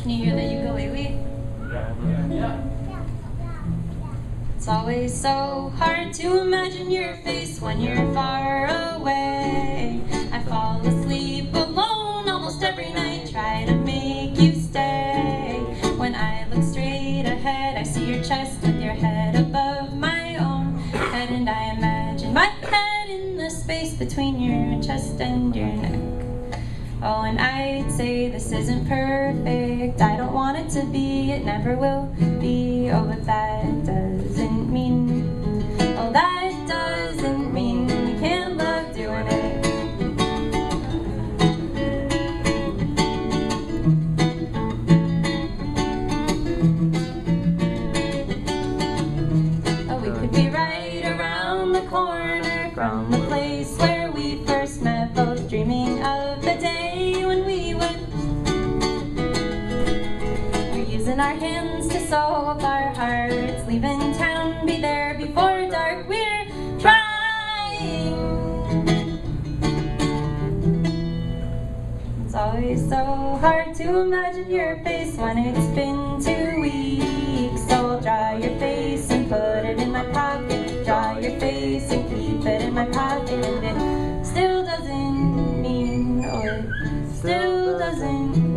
Can you hear the ukulele? Yeah, yeah. It's always so hard to imagine your face when you're far away. I fall asleep alone almost every night, try to make you stay. When I look straight ahead, I see your chest with your head above my own head, and I imagine my head in the space between your chest and your neck. Oh, and I'd say this isn't perfect. I don't want it to be, it never will be. Oh, but that doesn't mean, oh, that doesn't mean we can't love doing it. Oh, we could be right around the corner from the place where In our hands to solve our hearts, leaving town, be there before dark, we're trying. It's always so hard to imagine your face when it's been two weeks, so I'll dry your face and put it in my pocket, dry your face and keep it in my pocket, and it still doesn't mean, or it still doesn't